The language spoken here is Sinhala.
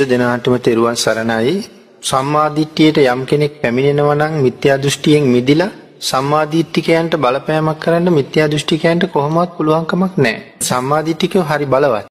සියලු දෙනාටම තෙරුවන් සරණයි. සම්මාදිට්ඨියට යම් කෙනෙක් පැමිණෙනවා නම් මිත්‍යා දෘෂ්ටියෙන් මිදිලා සම්මාදිට්ඨිකයන්ට බලපෑමක් කරන්න මිත්‍යා දෘෂ්ටිකයන්ට කොහොමවත් පුළුවන් කමක් නැහැ. සම්මාදිට්ඨිකයෝ හරි බලවත්.